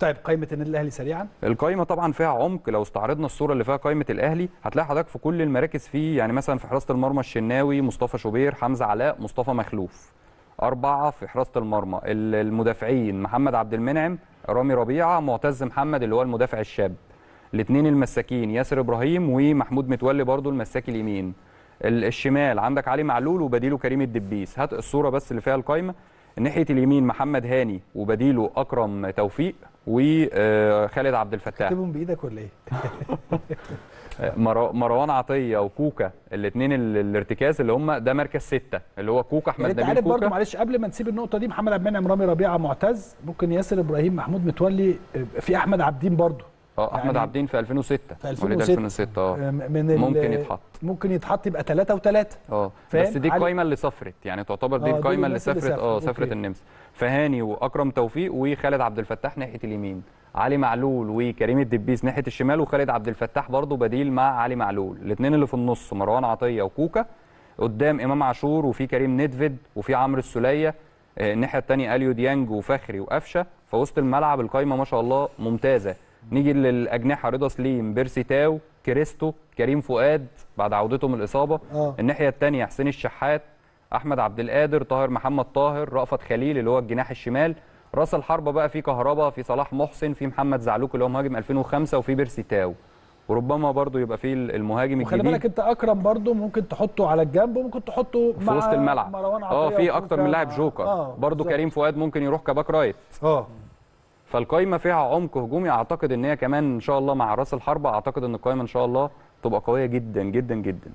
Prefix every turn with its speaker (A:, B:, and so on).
A: طيب قائمة النادي الأهلي سريعا.
B: القايمه طبعا فيها عمق. لو استعرضنا الصورة اللي فيها قائمة الأهلي هتلاقي حضرتك في كل المراكز فيه يعني مثلا في حراسة المرمى الشناوي مصطفى شوبير حمزة علاء مصطفى مخلوف. أربعة في حراسة المرمى. ال- المدافعين محمد عبد المنعم رامي ربيعة معتز محمد اللي هو المدافع الشاب. الاثنين المساكين ياسر إبراهيم ومحمود متولي برضو المساك اليمين. ال- الشمال عندك علي معلول وبديله كريم الدبيس. هات الصورة بس اللي فيها القايمه ناحية اليمين محمد هاني وبديله أكرم توفيق. وخالد عبد الفتاح.
A: تكتبهم بإيدك ولا إيه؟
B: مر- مروان عطية وكوكا الاثنين الارتكاز اللي هم ده مركز ستة اللي هو كوكا
A: أحمد
B: نبيل
A: عارف برضه
B: كوكا.
A: معلش قبل ما نسيب النقطة دي محمد عبد المنعم رامي ربيعة معتز ممكن ياسر إبراهيم محمود متولي في أحمد عبدين برضه
B: آه أحمد
A: يعني
B: عبدين في 2006
A: في
B: مواليد
A: 2006
B: 2006 آه.
A: من ال-
B: ممكن يتحط.
A: ممكن يتحط يبقى ثلاثة وثلاثة
B: آه
A: فاهم؟
B: بس دي القايمه اللي سافرت يعني تعتبر دي
A: آه،
B: القايمه اللي
A: الناس اللي
B: سافرت آه
A: سافرت،.
B: النمسا فهاني وأكرم توفيق وخالد عبد الفتاح ناحية اليمين. علي معلول وكريم الدبيس ناحية الشمال وخالد عبد الفتاح برضه بديل مع علي معلول. الاثنين اللي في النص مروان عطية وكوكا. قدام إمام عاشور وفي كريم ندفد وفي عمرو السولية. آه، الناحية الثانية اليو ديانج وفخري وقفشة. في وسط الملعب القايمة ما شاء الله ممتازة. نيجي للأجنحة رضا سليم بيرسي تاو كريستو كريم فؤاد بعد عودته من الإصابة.
A: آه.
B: الناحية الثانية حسين الشحات أحمد عبد القادر طاهر محمد طاهر رأفت خليل اللي هو الجناح الشمال. راس الحربة بقى في كهربا في صلاح محسن في محمد زعلوك اللي هو مهاجم 2005 وفي بيرسي تاو. وربما برضو يبقى في المهاجم
A: وخلي
B: الجديد.
A: بالك انت أكرم برضه ممكن تحطه على الجنب وممكن تحطه
B: في وسط الملعب.
A: آه
B: في أكتر من لاعب جوكر.
A: آه
B: برضو
A: بالظبط.
B: كريم فؤاد ممكن يروح ك back
A: right.
B: آه. فالقايمة فيها عمق هجومي. أعتقد إن هي كمان إن شاء الله مع رأس الحربه أعتقد إن القايمة إن شاء الله تبقى قوية جدا جدا جدا.